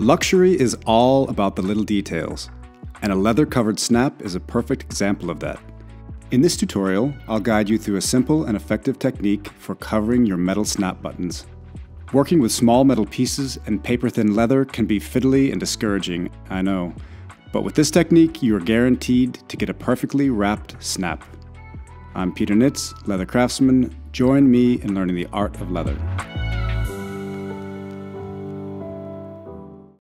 Luxury is all about the little details, and a leather covered snap is a perfect example of that. In this tutorial, I'll guide you through a simple and effective technique for covering your metal snap buttons. Working with small metal pieces and paper thin leather can be fiddly and discouraging, I know, but with this technique, you are guaranteed to get a perfectly wrapped snap. I'm Peter Nitz, leather craftsman. Join me in learning the art of leather.